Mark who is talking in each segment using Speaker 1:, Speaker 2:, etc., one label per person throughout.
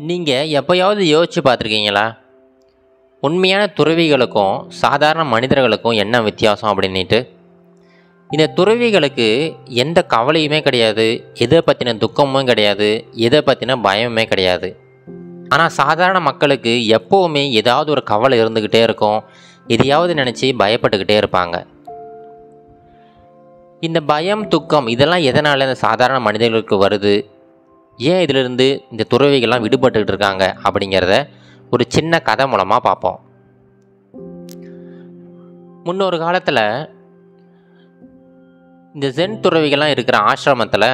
Speaker 1: நீங்கள் எப்போயாவது யோசித்து பார்த்துருக்கீங்களா? உண்மையான துறவிகளுக்கும் சாதாரண மனிதர்களுக்கும் என்ன வித்தியாசம் அப்படின்ட்டு இந்த துறவிகளுக்கு எந்த கவலையுமே கிடையாது எதை பற்றின துக்கமும் கிடையாது எதை பற்றின பயமுமே கிடையாது. ஆனால் சாதாரண மக்களுக்கு எப்போவுமே ஏதாவது ஒரு கவலை இருந்துக்கிட்டே இருக்கும் எதையாவது நினச்சி பயப்பட்டுக்கிட்டே இருப்பாங்க. இந்த பயம் துக்கம் இதெல்லாம் எதனால் இந்த சாதாரண மனிதர்களுக்கு வருது? ஏன் இதிலிருந்து இந்த துறவிகள்லாம் விடுபட்டுக்கிட்டு இருக்காங்க அப்படிங்கிறத ஒரு சின்ன கதை மூலமாக பார்ப்போம். முன்னொரு காலத்தில் இந்த சென் துறவிகள்லாம் இருக்கிற ஆசிரமத்தில்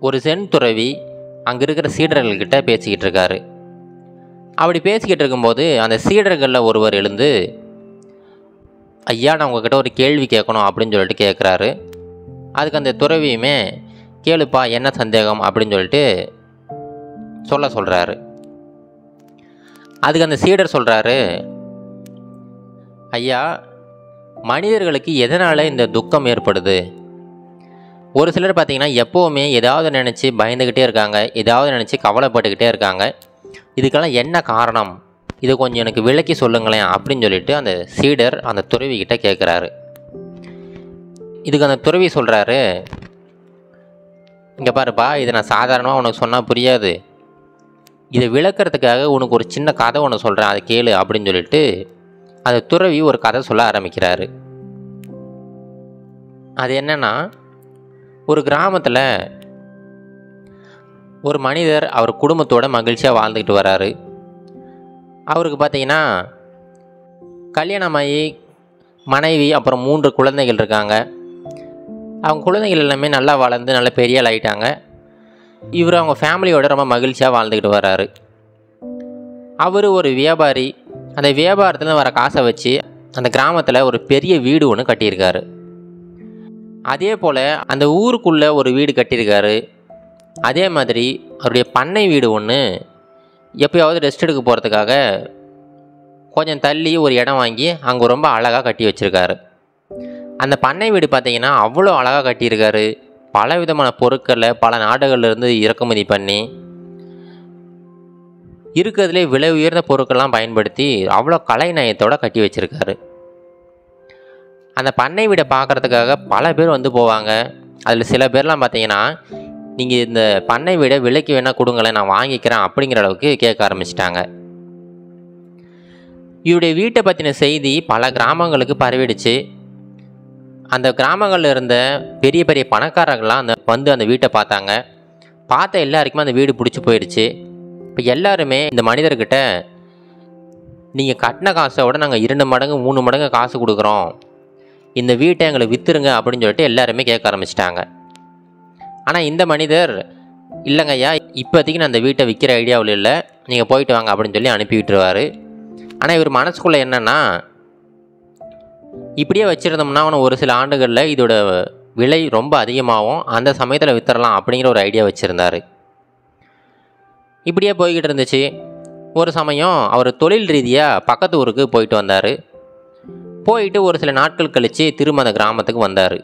Speaker 1: ஒரு சென் துறவி அங்கே இருக்கிற சீடர்கள்கிட்ட பேசிக்கிட்டு இருக்காரு. அப்படி பேசிக்கிட்டு இருக்கும்போது அந்த சீடர்களில் ஒருவர் எழுந்து ஐயா நான் உங்ககிட்ட ஒரு கேள்வி கேட்கணும் அப்படின்னு சொல்லிட்டு கேட்குறாரு அதுக்கு அந்த துறவியுமே கேளுப்பா என்ன சந்தேகம்? அப்படின்னு சொல்லிட்டு சொல்ல சொல்கிறாரு அதுக்கு அந்த சீடர் சொல்கிறாரு ஐயா மனிதர்களுக்கு எதனால் இந்த துக்கம் ஏற்படுது? ஒரு சிலர் பார்த்திங்கன்னா எப்போவுமே ஏதாவது நினச்சி பயந்துக்கிட்டே இருக்காங்க ஏதாவது நினச்சி கவலைப்பட்டுக்கிட்டே இருக்காங்க. இதுக்கெல்லாம் என்ன காரணம்? இது கொஞ்சம் எனக்கு விளக்கி சொல்லுங்களேன் அப்படின்னு சொல்லிட்டு அந்த சீடர் அந்த துறவிக்கிட்ட கேட்குறாரு இதுக்கு அந்த துறவி சொல்கிறாரு இங்கே பாருப்பா இதை நான் சாதாரணமாக உனக்கு சொன்னால் புரியாது. இதை விளக்குறதுக்காக உனக்கு ஒரு சின்ன கதை ஒன்று சொல்கிறேன் அதை கேளு அப்படின்னு சொல்லிட்டு அதை துறவி ஒரு கதை சொல்ல ஆரம்பிக்கிறாரு. அது என்னென்னா ஒரு கிராமத்தில் ஒரு மனிதர் அவர் குடும்பத்தோட மகிழ்ச்சியாக வாழ்ந்துக்கிட்டு வராரு. அவருக்கு பார்த்தீங்கன்னா கல்யாணமாகி மனைவி அப்புறம் மூன்று குழந்தைகள் இருக்காங்க. அவங்க குழந்தைகள் எல்லாமே நல்லா வளர்ந்து நல்ல பெரிய ஆள் இவர் அவங்க ஃபேமிலியோட ரொம்ப மகிழ்ச்சியாக வாழ்ந்துக்கிட்டு வர்றாரு. அவர் ஒரு வியாபாரி. அந்த வியாபாரத்தில் வர காசை வச்சு அந்த கிராமத்தில் ஒரு பெரிய வீடு ஒன்று கட்டியிருக்காரு. அதே போல் அந்த ஊருக்குள்ளே ஒரு வீடு கட்டியிருக்காரு. அதே மாதிரி அவருடைய பண்ணை வீடு ஒன்று எப்போயாவது ரெஸ்ட் எடுக்க போகிறதுக்காக கொஞ்சம் தள்ளி ஒரு இடம் வாங்கி அங்கே ரொம்ப அழகாக கட்டி வச்சுருக்காரு. அந்த பண்ணை வீடு பார்த்தீங்கன்னா அவ்வளோ அழகாக கட்டியிருக்காரு. பல விதமான பொருட்களை பல நாடுகள்லேருந்து இறக்குமதி பண்ணி இருக்கிறதுலே விலை உயர்ந்த பொருட்கள்லாம் பயன்படுத்தி அவ்வளோ கலைநயத்தோடு கட்டி வச்சுருக்காரு. அந்த பண்ணை வீடை பார்க்குறதுக்காக பல பேர் வந்து போவாங்க. அதில் சில பேர்லாம் பார்த்தீங்கன்னா நீங்கள் இந்த பண்ணை வீடை விலைக்கு வேணால் கொடுங்களேன் நான் வாங்கிக்கிறேன் அப்படிங்கிற அளவுக்கு கேட்க ஆரம்பிச்சிட்டாங்க. இவருடைய வீட்டை பற்றின செய்தி பல கிராமங்களுக்கு பரவிடுச்சு. அந்த கிராமங்களில் இருந்த பெரிய பெரிய பணக்காரர்கள்லாம் அந்த வந்து அந்த வீட்டை பார்த்தாங்க. பார்த்த எல்லாருக்குமே அந்த வீடு பிடிச்சி போயிடுச்சு. இப்போ எல்லாருமே இந்த மனிதர்கிட்ட நீங்கள் கட்டின காசை விட நாங்கள் இரண்டு மடங்கு மூணு மடங்கு காசு கொடுக்குறோம். இந்த வீட்டை எங்களை விற்றுருங்க அப்படின்னு சொல்லிட்டு எல்லாருமே கேட்க ஆரம்பிச்சிட்டாங்க. ஆனால் இந்த மனிதர் இல்லைங்க ஐயா இப்போதைக்கு நான் அந்த வீட்டை விற்கிற ஐடியாவில் இல்லை. நீங்கள் போயிட்டு வாங்க அப்படின்னு சொல்லி அனுப்பி விட்டுருவார். ஆனால் இவர் மனசுக்குள்ளே என்னென்னா இப்படியே வச்சுருந்தோம்னா அவனை ஒரு சில ஆண்டுகளில் இதோட விலை ரொம்ப அதிகமாகும். அந்த சமயத்தில் விற்றுறலாம் அப்படிங்கிற ஒரு ஐடியா வச்சுருந்தார். இப்படியே போய்கிட்டு இருந்துச்சு. ஒரு சமயம் அவர் தொழில் ரீதியாக பக்கத்து ஊருக்கு போயிட்டு வந்தார். போயிட்டு ஒரு சில நாட்கள் கழித்து திரும்ப அந்த கிராமத்துக்கு வந்தார்.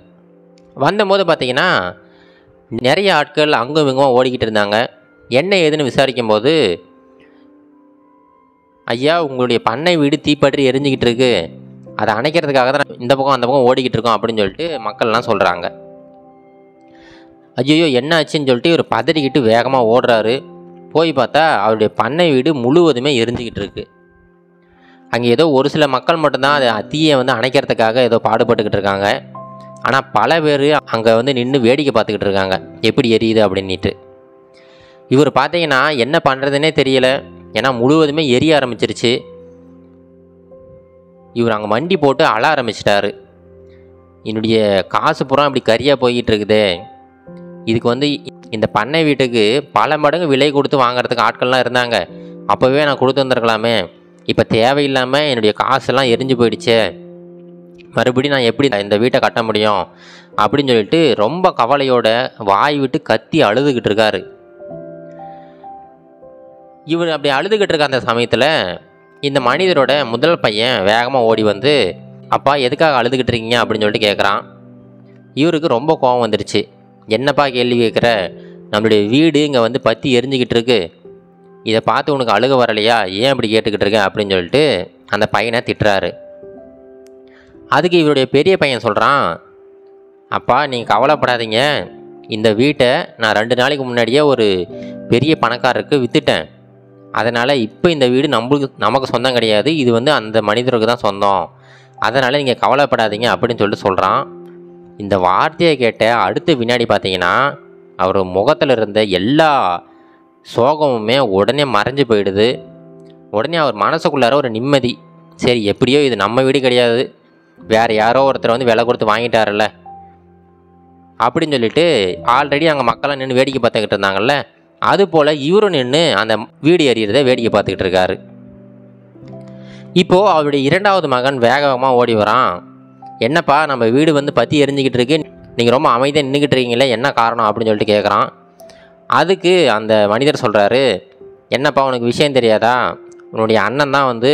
Speaker 1: வந்தபோது பார்த்திங்கன்னா நிறைய ஆட்கள் அங்கும் இங்கும் ஓடிக்கிட்டு இருந்தாங்க. என்ன ஏதுன்னு விசாரிக்கும்போது ஐயா உங்களுடைய பண்ணை வீடு தீப்பற்றி எரிஞ்சிக்கிட்டு இருக்குது அதை அணைக்கிறதுக்காக தான் இந்த பக்கம் அந்த பக்கம் ஓடிக்கிட்டு இருக்கோம் அப்படின்னு சொல்லிட்டு மக்கள்லாம் சொல்கிறாங்க ஐயோ என்ன ஆச்சுன்னு சொல்லிட்டு இவர் பதறிக்கிட்டு வேகமாக ஓடுறாரு. போய் பார்த்தா அவருடைய பண்ணை வீடு முழுவதுமே எரிஞ்சிக்கிட்டு இருக்கு. அங்கே ஏதோ ஒரு சில மக்கள் மட்டும்தான் அதை தீயை வந்து அணைக்கிறதுக்காக ஏதோ பாடுபட்டுக்கிட்டு இருக்காங்க. ஆனால் பல பேர் அங்கே வந்து நின்று வேடிக்கை பார்த்துக்கிட்டு இருக்காங்க. எப்படி எரியுது அப்படின்ட்டு இவர் பார்த்தீங்கன்னா என்ன பண்ணுறதுனே தெரியல. ஏன்னா முழுவதுமே எரிய ஆரம்பிச்சிருச்சு. இவர் அங்கே மண்டி போட்டு அழ ஆரம்பிச்சிட்டாரு. என்னுடைய காசு பூரா இப்படி கரியாக போய்கிட்டுருக்குதே. இதுக்கு வந்து இந்த பண்ணை வீட்டுக்கு பல மடங்கு விலை கொடுத்து வாங்குறதுக்கு ஆட்கள்லாம் இருந்தாங்க. அப்போவே நான் கொடுத்து வந்திருக்கலாமே. இப்போ தேவையில்லாமல் என்னுடைய காசெல்லாம் எரிஞ்சு போயிடுச்சே. மறுபடியும் நான் எப்படி இந்த வீட்டை கட்ட முடியும்? அப்படின்னு சொல்லிட்டு ரொம்ப கவலையோட வாய் விட்டு கத்தி அழுதுகிட்டு இருக்காரு இவர் அப்படி அழுதுகிட்டு இருக்க அந்த சமயத்தில் இந்த மனிதரோட முதல் பையன் வேகமாக ஓடி வந்து அப்பா எதுக்காக அழுதுகிட்டு இருக்கீங்க? அப்படின்னு சொல்லிட்டு கேட்குறான் இவருக்கு ரொம்ப கோபம் வந்துடுச்சு என்னப்பா கேள்வி கேட்குற நம்மளுடைய வீடு இங்கே வந்து பற்றி எரிஞ்சுக்கிட்டு இருக்கு. இதை பார்த்து உனக்கு அழுக வரலையா? ஏன் இப்படி கேட்டுக்கிட்டு இருக்க? அப்படின்னு சொல்லிட்டு அந்த பையனை திட்டுறாரு. அதுக்கு இவருடைய பெரிய பையன் சொல்கிறான் அப்பா நீங்கள் கவலைப்படாதீங்க. இந்த வீட்டை நான் ரெண்டு நாளைக்கு முன்னாடியே ஒரு பெரிய பணக்காரருக்கு விற்றுட்டேன் அதனால் இப்போ இந்த வீடு நம்மளுக்கு நமக்கு சொந்தம் கிடையாது. இது வந்து அந்த மனிதருக்கு தான் சொந்தம். அதனால் நீங்கள் கவலைப்படாதீங்க அப்படின்னு சொல்லிட்டு சொல்கிறான் இந்த வார்த்தையை கேட்ட அடுத்த வினாடி பார்த்தீங்கன்னா அவர் முகத்தில் இருந்த எல்லா சோகமுமே உடனே மறைஞ்சு போயிடுது. உடனே அவர் மனசுக்குள்ளார ஒரு நிம்மதி. சரி எப்படியோ இது நம்ம வீடு கிடையாது. வேறு யாரோ ஒருத்தர் வந்து விலை கொடுத்து வாங்கிட்டார்ல அப்படின்னு சொல்லிட்டு ஆல்ரெடி அங்கே மக்களாக நின்று வேடிக்கை பார்த்துக்கிட்டு இருந்தாங்கல்ல. அதுபோல் இவரும் நின்று அந்த வீடு எறிகிறத வேடிக்கை பார்த்துக்கிட்டு இருக்காரு. இப்போது அவருடைய இரண்டாவது மகன் வேக வேகமாக ஓடி வரான். என்னப்பா நம்ம வீடு வந்து பற்றி எரிஞ்சிக்கிட்டு இருக்கு. நீங்கள் ரொம்ப அமைதியாக நின்றுக்கிட்டு இருக்கீங்களே என்ன காரணம் அப்படின்னு சொல்லிட்டு கேட்குறான் அதுக்கு அந்த மனிதர் சொல்கிறாரு என்னப்பா உனக்கு விஷயம் தெரியாதா? உன்னுடைய அண்ணன் தான் வந்து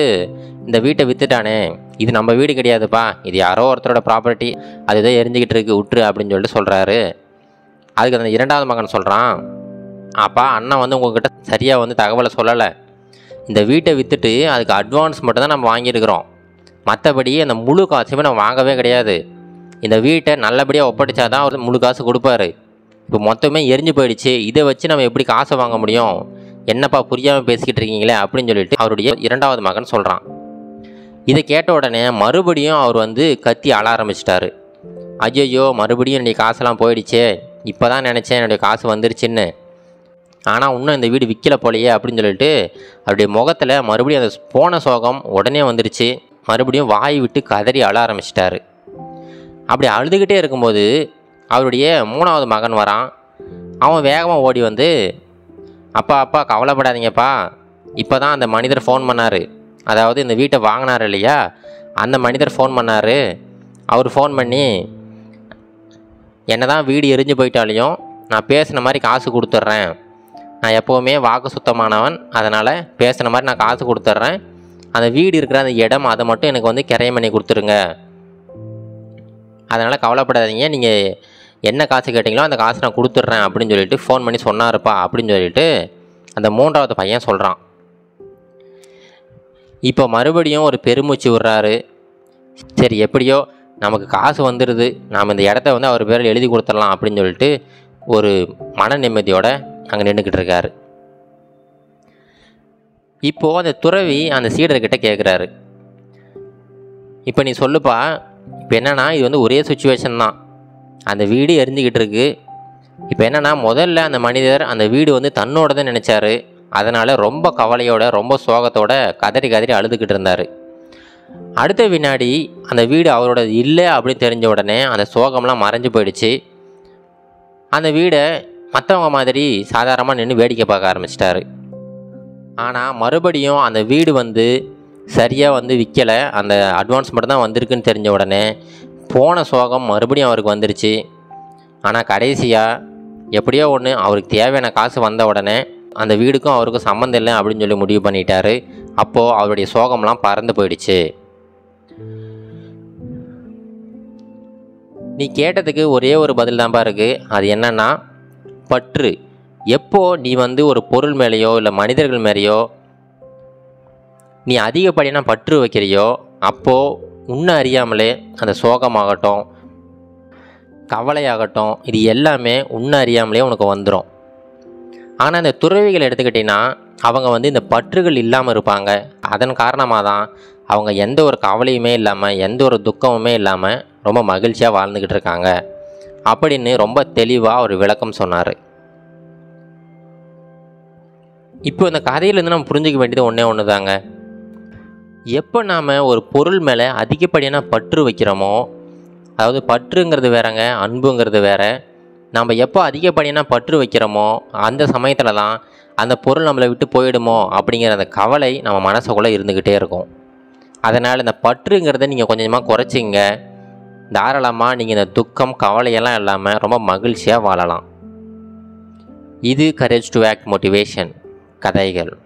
Speaker 1: இந்த வீட்டை விற்றுட்டானே இது நம்ம வீடு கிடையாதுப்பா. இது யாரோ ஒருத்தரோட ப்ராப்பர்ட்டி அது ஏதோ எரிஞ்சிக்கிட்டு இருக்கு. விட்டுரு அப்படின்னு சொல்லிட்டு சொல்கிறாரு அதுக்கு அந்த இரண்டாவது மகன் சொல்கிறான் அப்பா அண்ணன் வந்து உங்ககிட்ட சரியாக வந்து தகவலை சொல்லலை. இந்த வீட்டை விற்றுட்டு அதுக்கு அட்வான்ஸ் மட்டும்தான் நம்ம வாங்கியிருக்கிறோம். மற்றபடி அந்த முழு காசுமே நம்ம வாங்கவே கிடையாது. இந்த வீட்டை நல்லபடியாக ஒப்படைச்சா தான் அவர் முழு காசு கொடுப்பாரு. இப்போ மொத்தமே எரிஞ்சு போயிடுச்சு. இதை வச்சு நம்ம எப்படி காசை வாங்க முடியும்? என்னப்பா புரியாமல் பேசிக்கிட்டு இருக்கீங்களே அப்படின்னு சொல்லிட்டு அவருடைய இரண்டாவது மகன் சொல்கிறான் இதை கேட்ட உடனே மறுபடியும் அவர் வந்து கத்தி அழ ஆரம்பிச்சிட்டாரு. ஐயோ மறுபடியும் என்னுடைய காசெல்லாம் போயிடுச்சே. இப்போ தான் நினச்சேன் என்னுடைய காசு வந்துருச்சுன்னு. ஆனால் இன்னும் இந்த வீடு விற்கல போலையே அப்படின்னு சொல்லிட்டு அவருடைய முகத்தில் மறுபடியும் அந்த போன சோகம் உடனே வந்துருச்சு. மறுபடியும் வாய் விட்டு கதறி அழ ஆரம்பிச்சிட்டாரு. அப்படி அழுதுகிட்டே இருக்கும்போது அவருடைய மூணாவது மகன் வரான். அவன் வேகமாக ஓடி வந்து அப்பா அப்பா கவலைப்படாதீங்கப்பா. இப்போ தான் அந்த மனிதர் ஃபோன் பண்ணார். அதாவது இந்த வீட்டை வாங்கினார் இல்லையா? அந்த மனிதர் ஃபோன் பண்ணார். அவர் ஃபோன் பண்ணி என்ன தான் வீடு எரிஞ்சு போயிட்டாலையும் நான் பேசின மாதிரி காசு கொடுத்துட்றேன். நான் எப்போவுமே வாக்கு சுத்தமானவன். அதனால் பேசுன மாதிரி நான் காசு கொடுத்துட்றேன். அந்த வீடு இருக்கிற அந்த இடம் அதை மட்டும் எனக்கு வந்து கிரையம் பண்ணி கொடுத்துருங்க. அதனால் கவலைப்படாதீங்க. நீங்கள் என்ன காசு கேட்டிங்களோ அந்த காசு நான் கொடுத்துட்றேன் அப்படின்னு சொல்லிட்டு ஃபோன் பண்ணி சொன்னாருப்பா அப்படின்னு சொல்லிட்டு அந்த மூன்றாவது பையன் சொல்கிறான் இப்போ மறுபடியும் ஒரு பெருமூச்சு விடுறாரு. சரி எப்படியோ நமக்கு காசு வந்துடுது நாம் இந்த இடத்த வந்து அவர் பேரில் எழுதி கொடுத்துடலாம் அப்படின்னு சொல்லிட்டு ஒரு மன நிம்மதியோட அங்கே நின்றுக்கிட்டு இருக்காரு இப்போது அந்த துறவி அந்த சீடர்கிட்ட கேட்குறாரு இப்போ நீ சொல்லுப்பா இப்போ என்னென்னா இது வந்து ஒரே சுச்சுவேஷன் தான். அந்த வீடு எரிஞ்சுக்கிட்டு இருக்கு இப்போ என்னன்னா முதல்ல அந்த மனிதர் அந்த வீடு வந்து தன்னோடதான் நினச்சாரு. அதனால் ரொம்ப கவலையோட ரொம்ப சோகத்தோட கதறி கதறி அழுதுகிட்டு இருந்தார் அடுத்த வினாடி அந்த வீடு அவரோட இல்லை அப்படின்னு தெரிஞ்ச உடனே அந்த சோகம்லாம் மறைஞ்சு போயிடுச்சு. அந்த வீடை மற்றவங்க மாதிரி சாதாரணமாக நின்று வேடிக்கை பார்க்க ஆரம்பிச்சிட்டாரு. ஆனால் மறுபடியும் அந்த வீடு வந்து சரியாக வந்து விற்கலை அந்த அட்வான்ஸ் மட்டும் தான் வந்திருக்குன்னு தெரிஞ்ச உடனே போன சோகம் மறுபடியும் அவருக்கு வந்துருச்சு. ஆனால் கடைசியாக எப்படியோ ஒன்று அவருக்கு தேவையான காசு வந்த உடனே அந்த வீடுக்கும் அவருக்கும் சம்மந்தம் இல்லை அப்படின்னு சொல்லி முடிவு பண்ணிட்டாரு. அப்போது அவருடைய சோகம்லாம் பறந்து போயிடுச்சு. நீ கேட்டதுக்கு ஒரே ஒரு பதில் தான்ப்பா இருக்குது அது என்னென்னா பற்று. எப்போ நீ வந்து ஒரு பொருள் மேலேயோ இல்லை மனிதர்கள் மேலேயோ நீ அதிகப்படியான பற்று வைக்கிறியோ அப்போது உன்னை அறியாமலே அந்த சோகமாகட்டும் கவலையாகட்டும் இது எல்லாமே உன்னை அறியாமலே உனக்கு வந்துடும் ஆனால் இந்த துறவிகள் எடுத்துக்கிட்டிங்கன்னா அவங்க வந்து இந்த பற்றுகள் இல்லாமல் இருப்பாங்க. அதன் காரணமாக தான் அவங்க எந்த ஒரு கவலையுமே இல்லாமல் எந்த ஒரு துக்கமுமே இல்லாமல் ரொம்ப மகிழ்ச்சியாக வாழ்ந்துக்கிட்டு இருக்காங்க. அப்படின்னு ரொம்ப தெளிவாக ஒரு விளக்கம் சொன்னார். இப்போ இந்த கதையிலேருந்து நம்ம புரிஞ்சுக்க வேண்டியது ஒன்றே ஒன்று தாங்க எப்போ நாம் ஒரு பொருள் மேலே அதிகப்படியான பற்று வைக்கிறோமோ அதாவது பற்றுங்கிறது வேறங்க அன்புங்கிறது வேற நம்ம எப்போ அதிகப்படியான பற்று வைக்கிறோமோ அந்த சமயத்தில் தான் அந்த பொருள் நம்மளை விட்டு போயிடுமோ அப்படிங்கிற அந்த கவலை நம்ம மனசுக்குள்ளே இருந்துக்கிட்டே இருக்கும். அதனால் இந்த பற்றுங்கிறத நீங்கள் கொஞ்சமாக குறைச்சிங்க. தாராளமாக நீங்கள் இந்த துக்கம் கவலையெல்லாம் இல்லாமல் ரொம்ப மகிழ்ச்சியாக வாழலாம். இது கரேஜ் டு ஆக்ட் மோட்டிவேஷன் கதைகள்.